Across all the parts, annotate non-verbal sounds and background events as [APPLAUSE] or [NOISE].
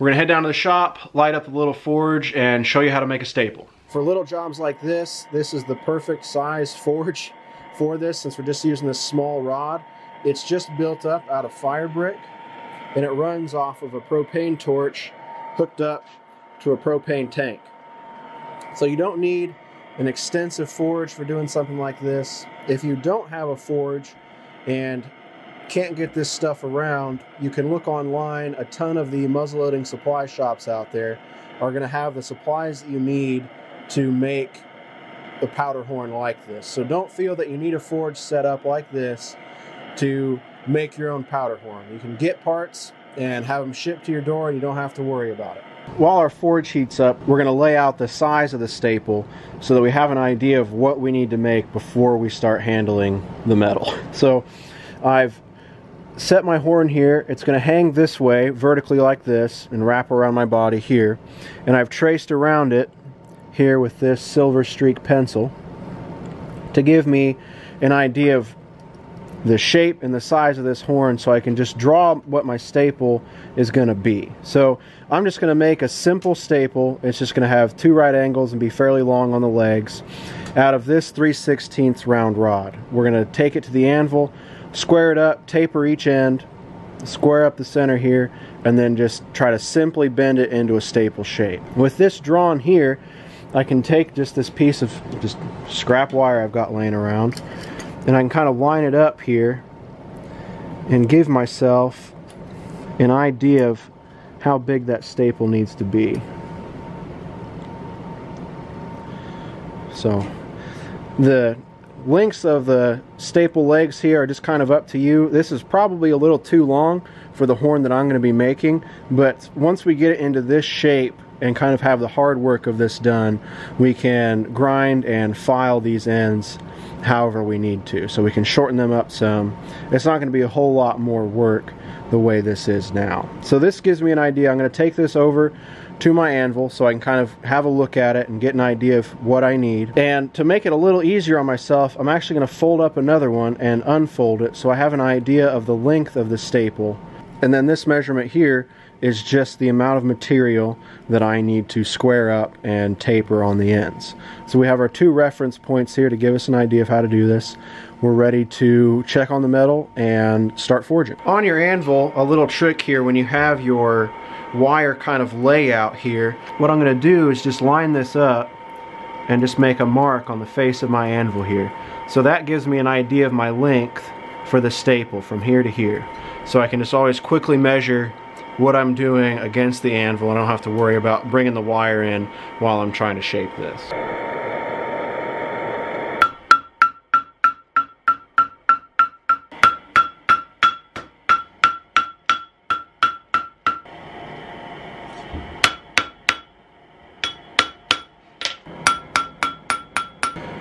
We're gonna head down to the shop, light up a little forge, and show you how to make a staple. For little jobs like this, this is the perfect size forge for this since we're just using this small rod. It's just built up out of fire brick and it runs off of a propane torch hooked up to a propane tank. So you don't need an extensive forge for doing something like this. If you don't have a forge and can't get this stuff around, you can look online. A ton of the muzzleloading supply shops out there are going to have the supplies that you need to make the powder horn like this. So don't feel that you need a forge set up like this to make your own powder horn. You can get parts and have them shipped to your door and you don't have to worry about it. While our forge heats up, we're going to lay out the size of the staple so that we have an idea of what we need to make before we start handling the metal. [LAUGHS] So I've set my horn here. It's going to hang this way, vertically like this, and wrap around my body here. And I've traced around it here with this silver streak pencil to give me an idea of the shape and the size of this horn so I can just draw what my staple is going to be. So I'm just going to make a simple staple. It's just going to have two right angles and be fairly long on the legs out of this 3 16 round rod. We're going to take it to the anvil, square it up, taper each end, square up the center here, and then just try to simply bend it into a staple shape. With this drawn here, I can take just this piece of just scrap wire I've got laying around and I can kind of line it up here and give myself an idea of how big that staple needs to be. So the lengths of the staple legs here are just kind of up to you. This is probably a little too long for the horn that I'm going to be making, but once we get it into this shape and kind of have the hard work of this done, we can grind and file these ends however we need to. So we can shorten them up some. It's not going to be a whole lot more work the way this is now. So this gives me an idea. I'm going to take this over to my anvil so I can kind of have a look at it and get an idea of what I need. And to make it a little easier on myself, I'm actually going to fold up another one and unfold it so I have an idea of the length of the staple. And then this measurement here is just the amount of material that I need to square up and taper on the ends. So we have our two reference points here to give us an idea of how to do this. We're ready to check on the metal and start forging. On your anvil, a little trick here when you have your wire kind of layout here, what I'm going to do is just line this up and just make a mark on the face of my anvil here. So that gives me an idea of my length for the staple from here to here. So I can just always quickly measure what I'm doing against the anvil. I don't have to worry about bringing the wire in while I'm trying to shape this.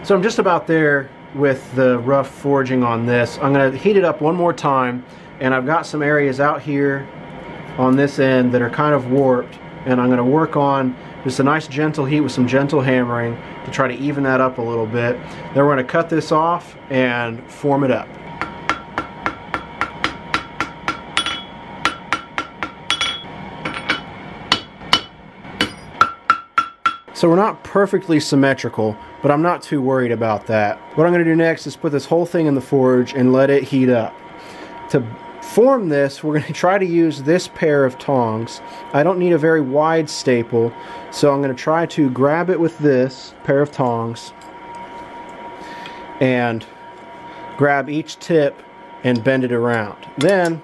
So I'm just about there with the rough forging on this. I'm going to heat it up one more time and I've got some areas out here on this end that are kind of warped and I'm going to work on just a nice gentle heat with some gentle hammering to try to even that up a little bit. Then we're going to cut this off and form it up. So we're not perfectly symmetrical, but I'm not too worried about that. What I'm going to do next is put this whole thing in the forge and let it heat up. To form this, we're going to try to use this pair of tongs. I don't need a very wide staple, so I'm going to try to grab it with this pair of tongs and grab each tip and bend it around. Then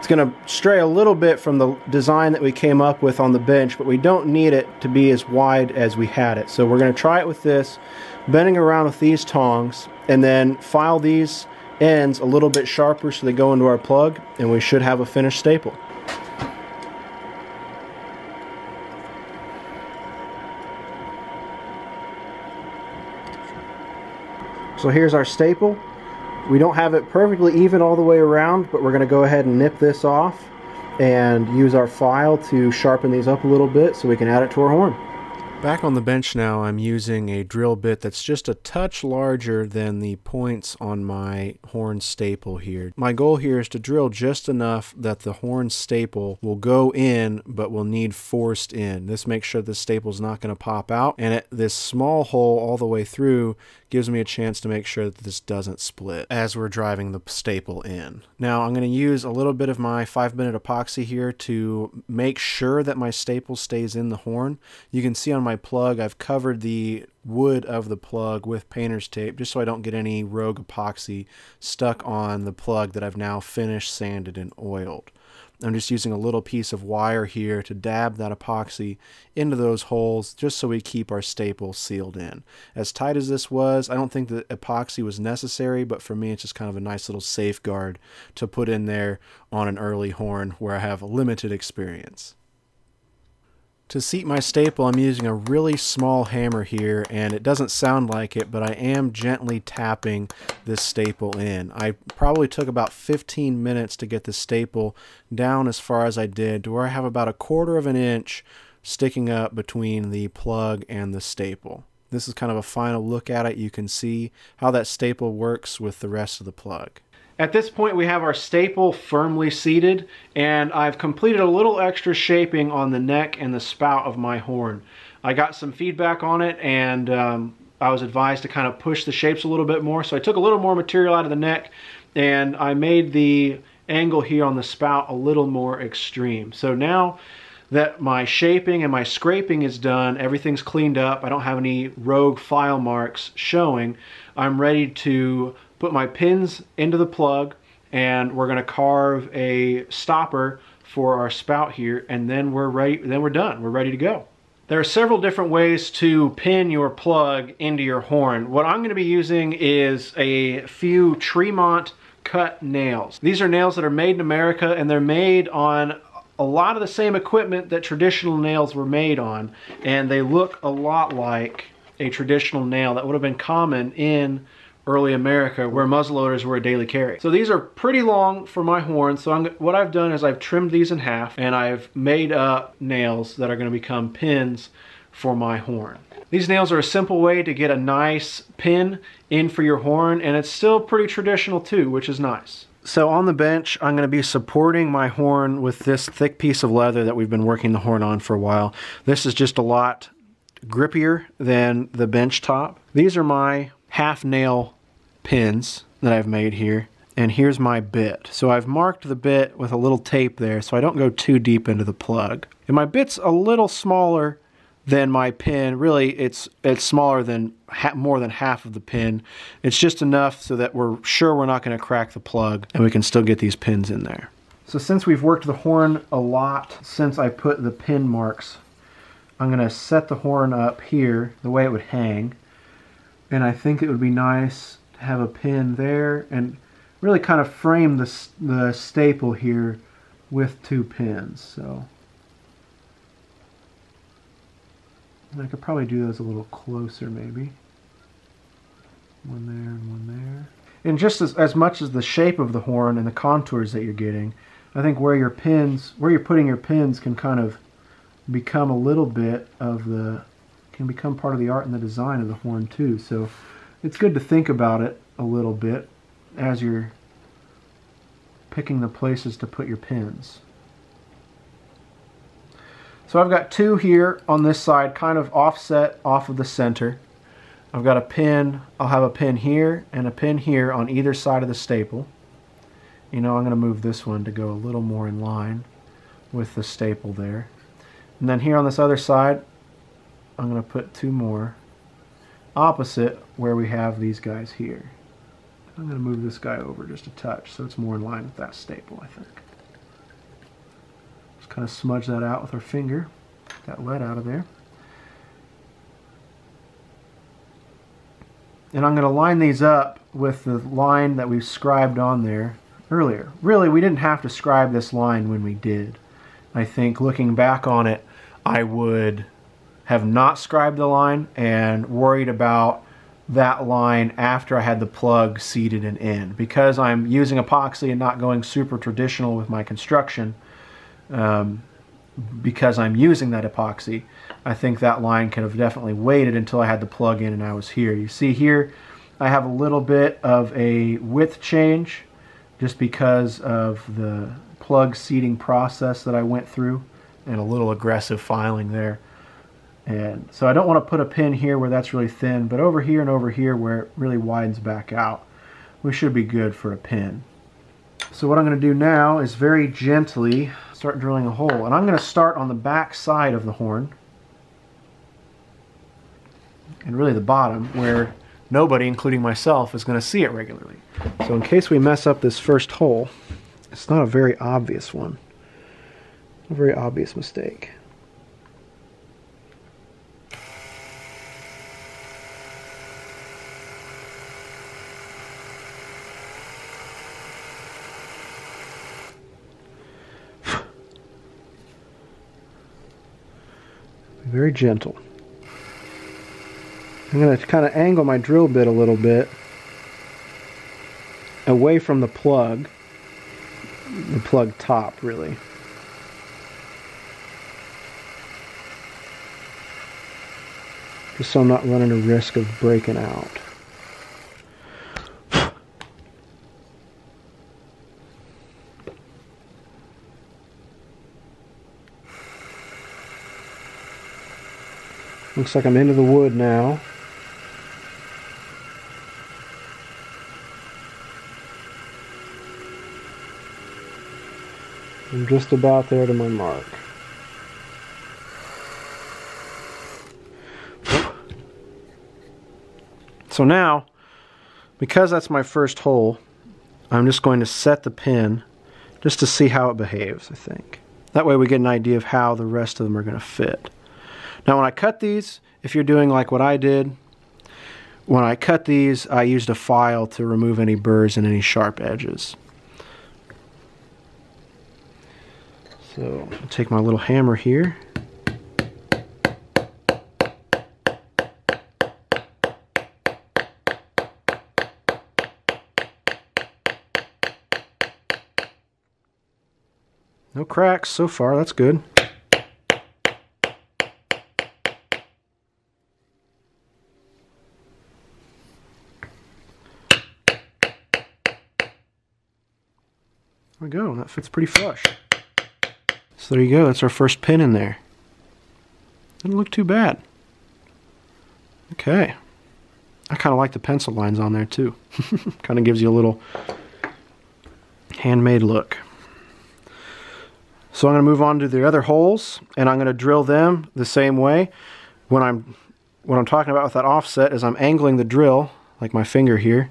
it's going to stray a little bit from the design that we came up with on the bench, but we don't need it to be as wide as we had it. So we're going to try it with this, bending around with these tongs, and then file these ends a little bit sharper so they go into our plug and we should have a finished staple. So here's our staple. We don't have it perfectly even all the way around, but we're going to go ahead and nip this off and use our file to sharpen these up a little bit so we can add it to our horn. Back on the bench now, I'm using a drill bit that's just a touch larger than the points on my horn staple here. My goal here is to drill just enough that the horn staple will go in but will need forced in. This makes sure the staple is not going to pop out and it, this small hole all the way through gives me a chance to make sure that this doesn't split as we're driving the staple in. Now I'm going to use a little bit of my 5 minute epoxy here to make sure that my staple stays in the horn. You can see on my plug I've covered the wood of the plug with painter's tape just so I don't get any rogue epoxy stuck on the plug that I've now finished sanded and oiled. I'm just using a little piece of wire here to dab that epoxy into those holes just so we keep our staple sealed in. As tight as this was, I don't think the epoxy was necessary, but for me it's just kind of a nice little safeguard to put in there on an early horn where I have limited experience. To seat my staple, I'm using a really small hammer here, and it doesn't sound like it, but I am gently tapping this staple in. I probably took about 15 minutes to get the staple down as far as I did, to where I have about a quarter of an inch sticking up between the plug and the staple. This is kind of a final look at it. You can see how that staple works with the rest of the plug. At this point we have our staple firmly seated and I've completed a little extra shaping on the neck and the spout of my horn. I got some feedback on it and um, I was advised to kind of push the shapes a little bit more so I took a little more material out of the neck and I made the angle here on the spout a little more extreme. So now that my shaping and my scraping is done, everything's cleaned up, I don't have any rogue file marks showing, I'm ready to put my pins into the plug and we're going to carve a stopper for our spout here and then we're ready then we're done. We're ready to go. There are several different ways to pin your plug into your horn. What i'm going to be using is a few tremont cut nails. These are nails that are made in america and they're made on a lot of the same equipment that traditional nails were made on and they look a lot like a traditional nail that would have been common in early America where muzzleloaders were a daily carry. So these are pretty long for my horn. So I'm, what I've done is I've trimmed these in half and I've made up nails that are going to become pins for my horn. These nails are a simple way to get a nice pin in for your horn and it's still pretty traditional too, which is nice. So on the bench, I'm going to be supporting my horn with this thick piece of leather that we've been working the horn on for a while. This is just a lot grippier than the bench top. These are my half nail pins that I've made here. And here's my bit. So I've marked the bit with a little tape there so I don't go too deep into the plug. And my bit's a little smaller than my pin. Really, it's it's smaller than more than half of the pin. It's just enough so that we're sure we're not going to crack the plug and we can still get these pins in there. So since we've worked the horn a lot since I put the pin marks, I'm going to set the horn up here the way it would hang and I think it would be nice to have a pin there and really kind of frame the, the staple here with two pins. So I could probably do those a little closer maybe. One there and one there. And just as, as much as the shape of the horn and the contours that you're getting, I think where your pins, where you're putting your pins can kind of become a little bit of the can become part of the art and the design of the horn too. So it's good to think about it a little bit as you're picking the places to put your pins. So I've got two here on this side kind of offset off of the center. I've got a pin, I'll have a pin here and a pin here on either side of the staple. You know I'm going to move this one to go a little more in line with the staple there. And then here on this other side I'm going to put two more opposite where we have these guys here. I'm going to move this guy over just a touch so it's more in line with that staple, I think. Just kind of smudge that out with our finger, that lead out of there. And I'm going to line these up with the line that we scribed on there earlier. Really, we didn't have to scribe this line when we did. I think looking back on it, I would have not scribed the line and worried about that line after I had the plug seated and in. Because I'm using epoxy and not going super traditional with my construction, um, because I'm using that epoxy, I think that line could have definitely waited until I had the plug in and I was here. You see here, I have a little bit of a width change just because of the plug seating process that I went through and a little aggressive filing there. And so I don't want to put a pin here where that's really thin, but over here and over here where it really widens back out, we should be good for a pin. So what I'm going to do now is very gently start drilling a hole. And I'm going to start on the back side of the horn. And really the bottom where nobody, including myself, is going to see it regularly. So in case we mess up this first hole, it's not a very obvious one. A very obvious mistake. Very gentle. I'm going to kind of angle my drill bit a little bit away from the plug, the plug top really. Just so I'm not running a risk of breaking out. Looks like I'm into the wood now. I'm just about there to my mark. [SIGHS] So now, because that's my first hole, I'm just going to set the pin just to see how it behaves, I think. That way we get an idea of how the rest of them are going to fit. Now when I cut these, if you're doing like what I did, when I cut these, I used a file to remove any burrs and any sharp edges. So I'll take my little hammer here. No cracks so far, that's good. There we go, that fits pretty flush. So there you go, that's our first pin in there. Didn't look too bad. Okay. I kind of like the pencil lines on there too. [LAUGHS] kind of gives you a little handmade look. So I'm going to move on to the other holes and I'm going to drill them the same way. When I'm what I'm talking about with that offset is I'm angling the drill like my finger here.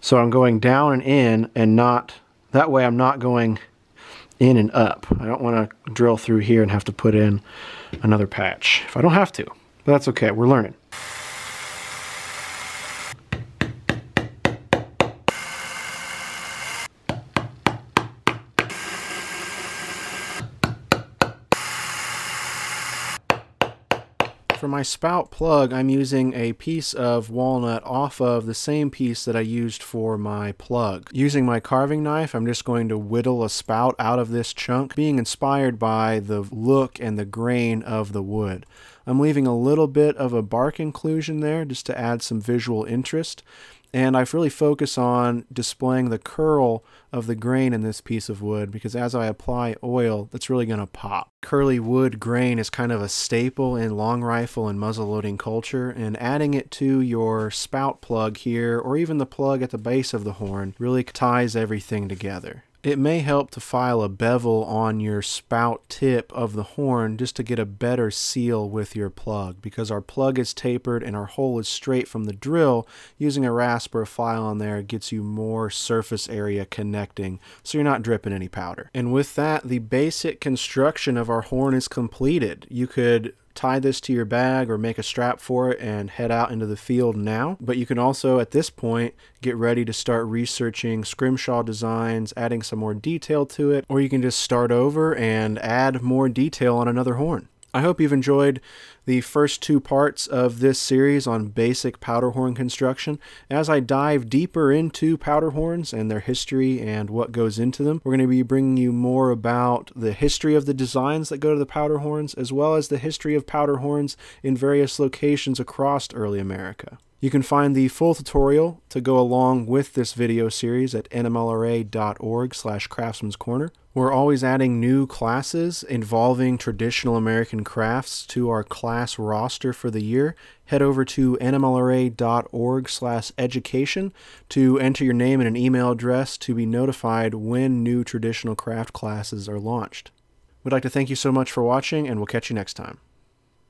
So I'm going down and in and not that way I'm not going in and up. I don't want to drill through here and have to put in another patch if I don't have to. But that's okay, we're learning. For my spout plug, I'm using a piece of walnut off of the same piece that I used for my plug. Using my carving knife, I'm just going to whittle a spout out of this chunk, being inspired by the look and the grain of the wood. I'm leaving a little bit of a bark inclusion there just to add some visual interest and I've really focused on displaying the curl of the grain in this piece of wood because as I apply oil, that's really going to pop. Curly wood grain is kind of a staple in long rifle and muzzleloading culture, and adding it to your spout plug here, or even the plug at the base of the horn, really ties everything together. It may help to file a bevel on your spout tip of the horn just to get a better seal with your plug because our plug is tapered and our hole is straight from the drill. Using a rasp or a file on there gets you more surface area connecting so you're not dripping any powder. And with that, the basic construction of our horn is completed. You could tie this to your bag or make a strap for it and head out into the field now. But you can also, at this point, get ready to start researching scrimshaw designs, adding some more detail to it, or you can just start over and add more detail on another horn. I hope you've enjoyed the first two parts of this series on basic powder horn construction. As I dive deeper into powder horns and their history and what goes into them, we're going to be bringing you more about the history of the designs that go to the powder horns, as well as the history of powder horns in various locations across early America. You can find the full tutorial to go along with this video series at nmlra.org slash craftsman's corner. We're always adding new classes involving traditional American crafts to our class roster for the year. Head over to nmlra.org slash education to enter your name and an email address to be notified when new traditional craft classes are launched. We'd like to thank you so much for watching, and we'll catch you next time.